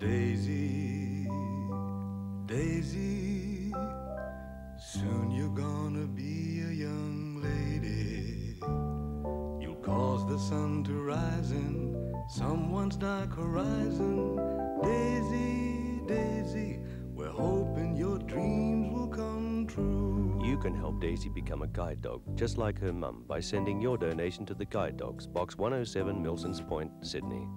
Daisy, Daisy, soon you're gonna be a young lady. You'll cause the sun to rise in someone's dark horizon. Daisy, Daisy, we're hoping your dreams will come true. You can help Daisy become a guide dog, just like her mum, by sending your donation to the Guide Dogs, Box 107, Milsons Point, Sydney.